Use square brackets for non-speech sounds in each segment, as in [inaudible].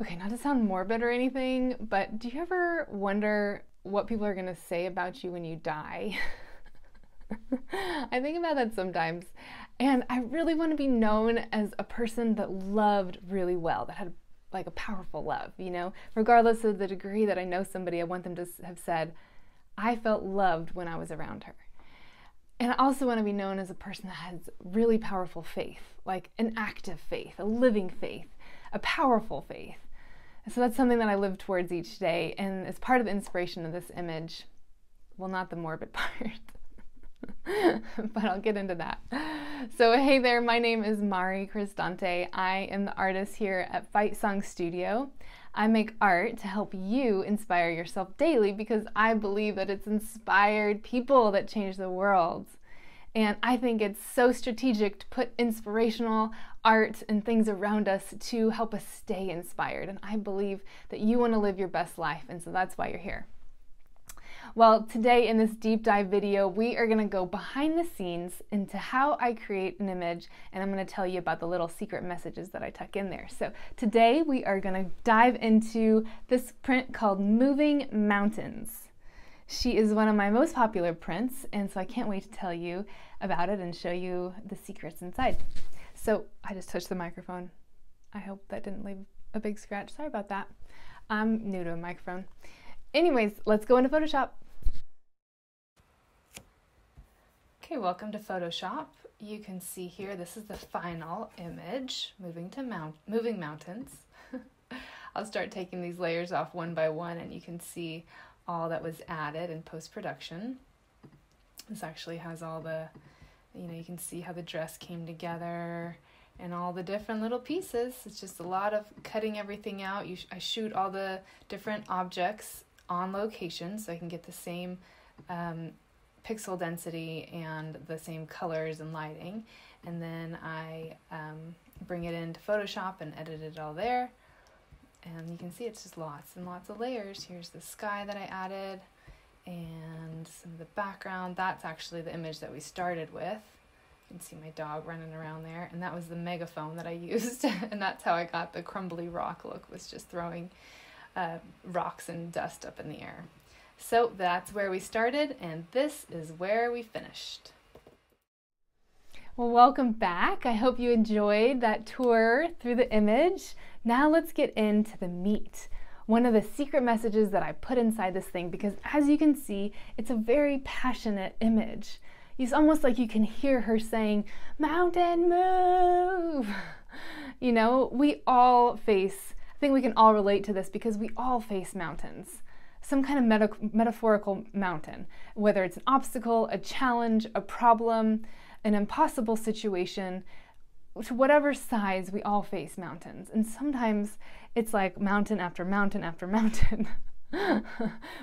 Okay, not to sound morbid or anything, but do you ever wonder what people are going to say about you when you die? [laughs] I think about that sometimes. And I really want to be known as a person that loved really well, that had like a powerful love, you know? Regardless of the degree that I know somebody, I want them to have said, I felt loved when I was around her. And I also want to be known as a person that has really powerful faith, like an active faith, a living faith, a powerful faith. So that's something that I live towards each day. And as part of the inspiration of this image, well, not the morbid [laughs] part, but I'll get into that. So, hey there, my name is Mari Cristante. I am the artist here at Fightsong Studio. I make art to help you inspire yourself daily because I believe that it's inspired people that change the world. And I think it's so strategic to put inspirational art and things around us to help us stay inspired. And I believe that you want to live your best life, and so that's why you're here. Well, today in this deep dive video, we are going to go behind the scenes into how I create an image, and I'm going to tell you about the little secret messages that I tuck in there. So today we are going to dive into this print called Moving Mountains. She is one of my most popular prints, and so I can't wait to tell you about it and show you the secrets inside. So I just touched the microphone. I hope that didn't leave a big scratch. Sorry about that. I'm new to a microphone. Anyways, let's go into Photoshop. Okay, welcome to Photoshop. You can see here, this is the final image, moving to mount, moving mountains. [laughs] I'll start taking these layers off one by one and you can see all that was added in post-production. This actually has all the, you know, you can see how the dress came together and all the different little pieces. It's just a lot of cutting everything out. You sh I shoot all the different objects on location so I can get the same um, pixel density and the same colors and lighting. And then I um, bring it into Photoshop and edit it all there. And you can see it's just lots and lots of layers. Here's the sky that I added and some of the background. That's actually the image that we started with. You can see my dog running around there. And that was the megaphone that I [laughs] used. and that's how I got the crumbly rock look, was just throwing uh, rocks and dust up in the air. So that's where we started, and this is where we finished. Well, welcome back. I hope you enjoyed that tour through the image. Now let's get into the meat. One of the secret messages that I put inside this thing, because as you can see, it's a very passionate image. It's almost like you can hear her saying, Mountain move! [laughs] You know, we all face, I think we can all relate to this because we all face mountains some kind of meta metaphorical mountain, whether it's an obstacle, a challenge, a problem, an impossible situation, to whatever size, we all face mountains. And sometimes it's like mountain after mountain after [laughs] mountain.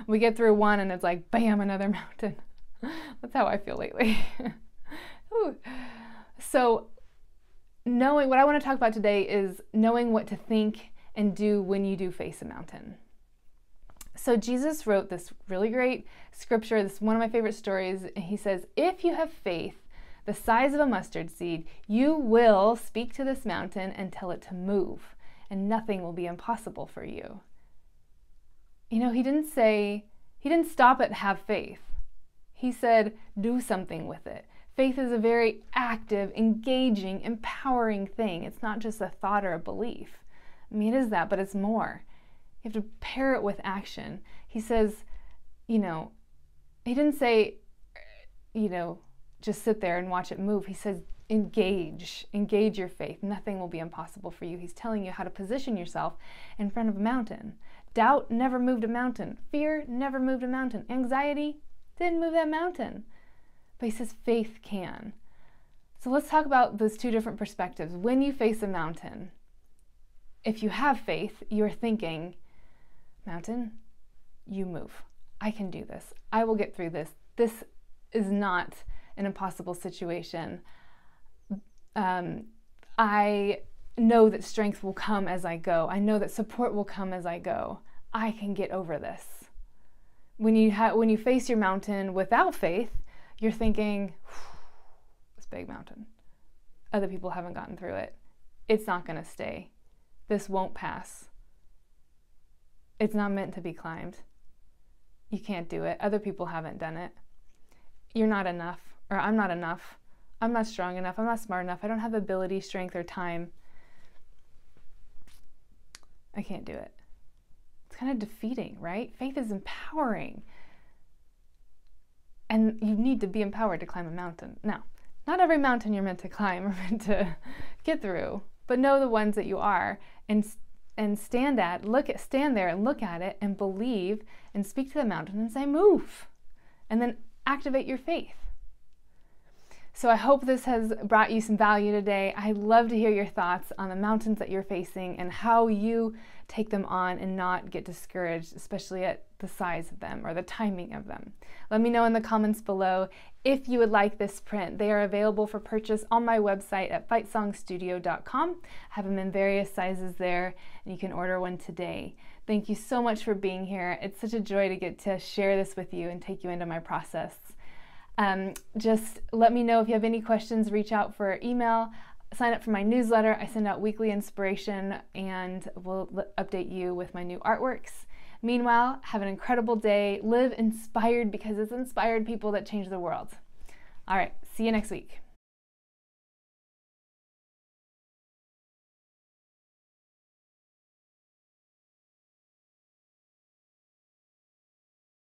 we get through one and it's like, bam, another mountain. [laughs] That's how I feel lately. [laughs] so, knowing what I want to talk about today is knowing what to think and do when you do face a mountain. So Jesus wrote this really great scripture. This is one of my favorite stories. He says, If you have faith the size of a mustard seed, you will speak to this mountain and tell it to move, and nothing will be impossible for you. You know, he didn't say, he didn't stop at have faith. He said, do something with it. Faith is a very active, engaging, empowering thing. It's not just a thought or a belief. I mean, it is that, but it's more. You have to pair it with action. He says, you know, he didn't say, you know, just sit there and watch it move. He says, engage, engage your faith. Nothing will be impossible for you. He's telling you how to position yourself in front of a mountain. Doubt never moved a mountain. Fear never moved a mountain. Anxiety didn't move that mountain. But he says faith can. So let's talk about those two different perspectives. When you face a mountain, if you have faith, you're thinking, Mountain, you move. I can do this. I will get through this. This is not an impossible situation. Um, I know that strength will come as I go. I know that support will come as I go. I can get over this. When you ha- when you face your mountain without faith, you're thinking, "This big mountain. Other people haven't gotten through it. It's not going to stay. This won't pass. it's not meant to be climbed. You can't do it. Other people haven't done it. You're not enough, or I'm not enough. I'm not strong enough. I'm not smart enough. I don't have ability, strength, or time. I can't do it. It's kind of defeating, right? Faith is empowering. And you need to be empowered to climb a mountain. Now, not every mountain you're meant to climb or [laughs] meant to get through, but know the ones that you are and and stand at, look at stand there and look at it and believe and speak to the mountain and say move. And then activate your faith. So I hope this has brought you some value today. I'd love to hear your thoughts on the mountains that you're facing and how you take them on and not get discouraged, especially at the size of them or the timing of them. Let me know in the comments below if you would like this print. They are available for purchase on my website at fightsongstudio.com. I have them in various sizes there, and you can order one today. Thank you so much for being here. It's such a joy to get to share this with you and take you into my process. Um, just let me know if you have any questions, reach out for email, sign up for my newsletter. I send out weekly inspiration and we'll update you with my new artworks. Meanwhile, have an incredible day. Live inspired because it's inspired people that change the world. All right, see you next week.